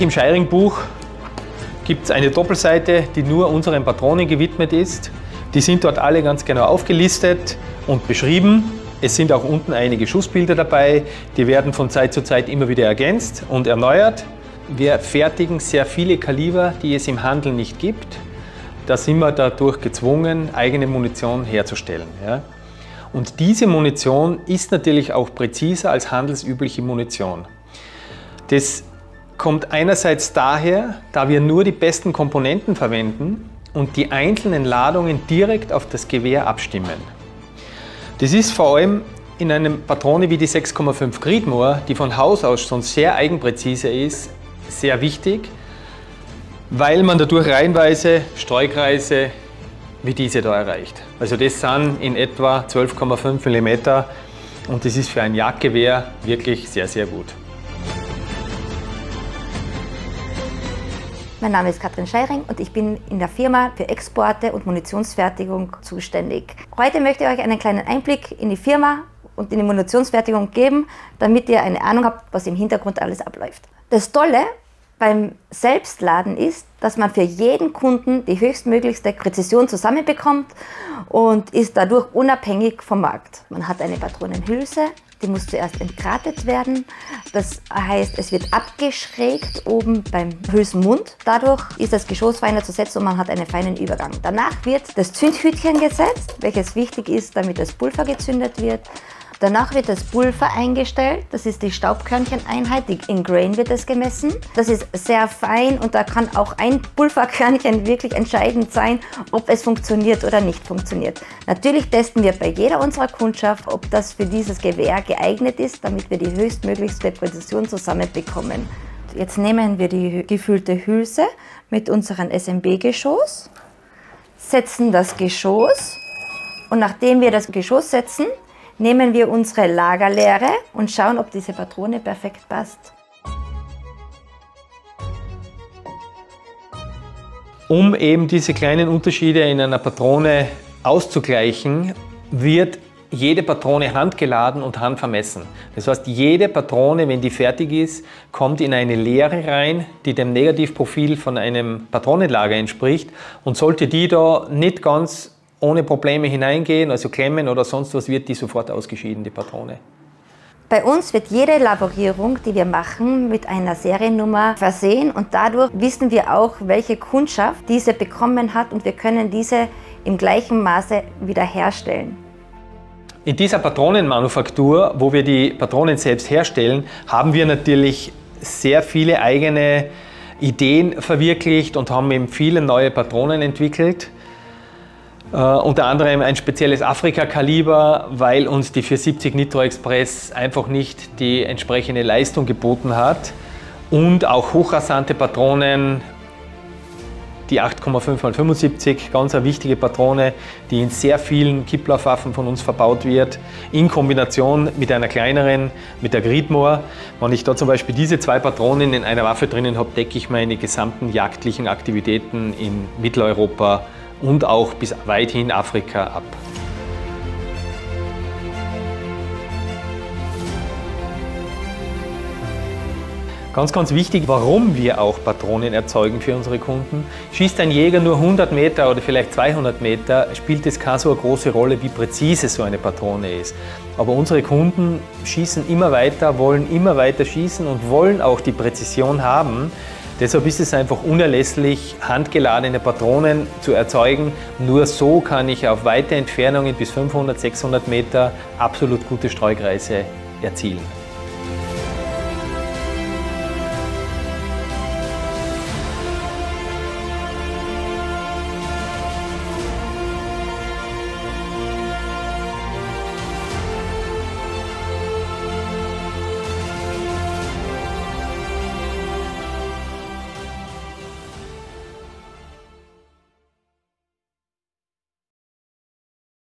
Im Scheiring-Buch gibt es eine Doppelseite, die nur unseren Patronen gewidmet ist. Die sind dort alle ganz genau aufgelistet und beschrieben. Es sind auch unten einige Schussbilder dabei, die werden von Zeit zu Zeit immer wieder ergänzt und erneuert. Wir fertigen sehr viele Kaliber, die es im Handel nicht gibt. Da sind wir dadurch gezwungen, eigene Munition herzustellen. Ja. Und diese Munition ist natürlich auch präziser als handelsübliche Munition. Das kommt einerseits daher, da wir nur die besten Komponenten verwenden und die einzelnen Ladungen direkt auf das Gewehr abstimmen. Das ist vor allem in einem Patrone wie die 6,5 Creedmoor, die von Haus aus schon sehr eigenpräzise ist, sehr wichtig, weil man dadurch reihenweise Streukreise wie diese da erreicht. Also das sind in etwa 12,5 mm und das ist für ein Jagdgewehr wirklich sehr, sehr gut. Mein Name ist Katrin Scheiring und ich bin in der Firma für Exporte und Munitionsfertigung zuständig. Heute möchte ich euch einen kleinen Einblick in die Firma und in die Munitionsfertigung geben, damit ihr eine Ahnung habt, was im Hintergrund alles abläuft. Das Tolle beim Selbstladen ist, dass man für jeden Kunden die höchstmöglichste Präzision zusammenbekommt und ist dadurch unabhängig vom Markt. Man hat eine Patronenhülse, die muss zuerst entgratet werden. Das heißt, es wird abgeschrägt oben beim Hülsenmund. Dadurch ist das Geschoss feiner zu setzen und man hat einen feinen Übergang. Danach wird das Zündhütchen gesetzt, welches wichtig ist, damit das Pulver gezündet wird. Danach wird das Pulver eingestellt. Das ist die Staubkörncheneinheit. In Grain wird das gemessen. Das ist sehr fein und da kann auch ein Pulverkörnchen wirklich entscheidend sein, ob es funktioniert oder nicht funktioniert. Natürlich testen wir bei jeder unserer Kundschaft, ob das für dieses Gewehr geeignet ist, damit wir die höchstmöglichste Präzision zusammenbekommen. Jetzt nehmen wir die gefüllte Hülse mit unserem SMB-Geschoss, setzen das Geschoss und nachdem wir das Geschoss setzen, nehmen wir unsere Lagerleere und schauen, ob diese Patrone perfekt passt. Um eben diese kleinen Unterschiede in einer Patrone auszugleichen, wird jede Patrone handgeladen und handvermessen. Das heißt, jede Patrone, wenn die fertig ist, kommt in eine Leere rein, die dem Negativprofil von einem Patronenlager entspricht. Und sollte die da nicht ganz ohne Probleme hineingehen, also klemmen oder sonst was, wird die sofort ausgeschieden, die Patrone. Bei uns wird jede Laborierung, die wir machen, mit einer Seriennummer versehen und dadurch wissen wir auch, welche Kundschaft diese bekommen hat und wir können diese im gleichen Maße wiederherstellen. In dieser Patronenmanufaktur, wo wir die Patronen selbst herstellen, haben wir natürlich sehr viele eigene Ideen verwirklicht und haben eben viele neue Patronen entwickelt. Uh, unter anderem ein spezielles Afrika-Kaliber, weil uns die 470 Nitro Express einfach nicht die entsprechende Leistung geboten hat. Und auch hochrasante Patronen, die 8,5x75, ganz eine wichtige Patrone, die in sehr vielen Kipplaufwaffen von uns verbaut wird, in Kombination mit einer kleineren, mit der Gridmore. Wenn ich da zum Beispiel diese zwei Patronen in einer Waffe drinnen habe, decke ich meine gesamten jagdlichen Aktivitäten in Mitteleuropa und auch bis weit hin Afrika ab. Ganz, ganz wichtig, warum wir auch Patronen erzeugen für unsere Kunden. Schießt ein Jäger nur 100 Meter oder vielleicht 200 Meter, spielt es keine so große Rolle, wie präzise so eine Patrone ist. Aber unsere Kunden schießen immer weiter, wollen immer weiter schießen und wollen auch die Präzision haben, Deshalb ist es einfach unerlässlich, handgeladene Patronen zu erzeugen. Nur so kann ich auf weite Entfernungen bis 500, 600 Meter absolut gute Streukreise erzielen.